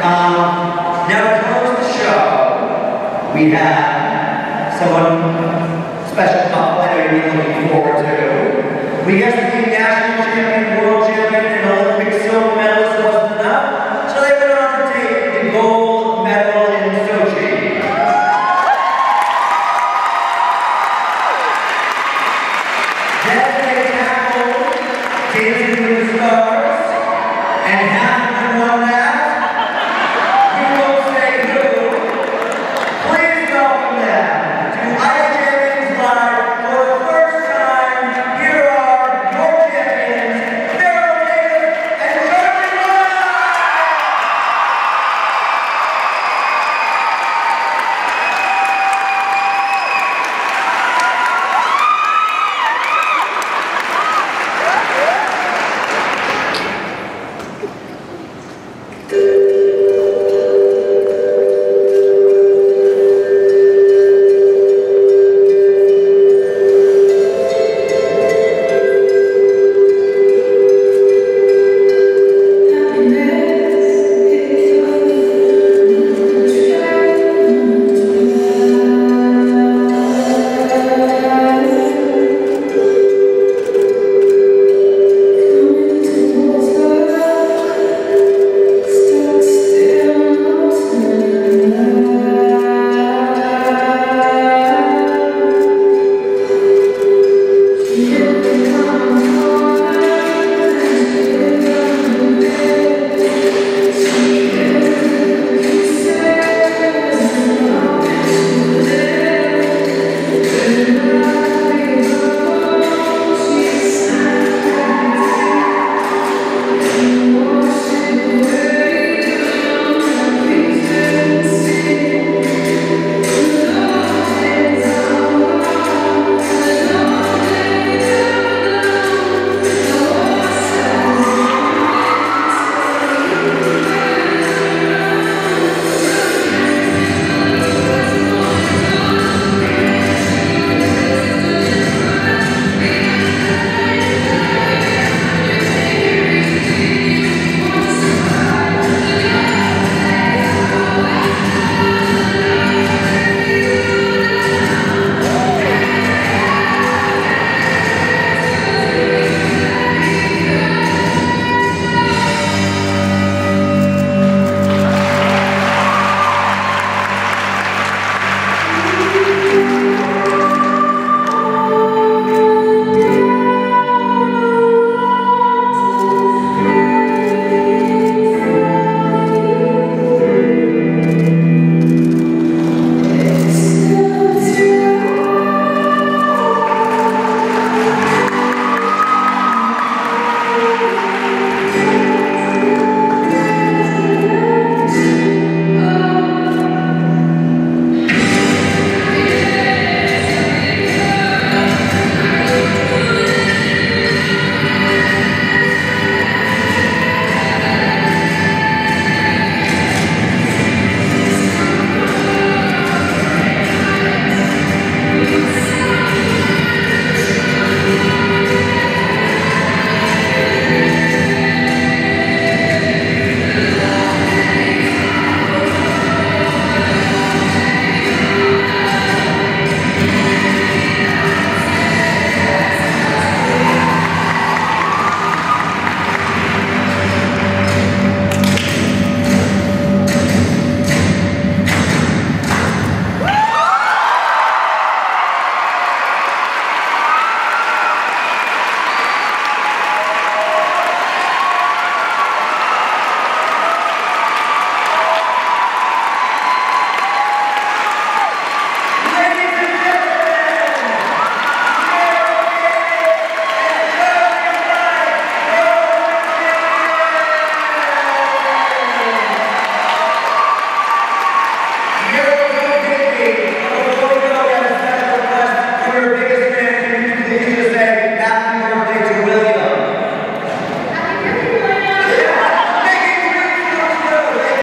Um, now to close the show, we have someone special couple I know you're looking forward to. We got the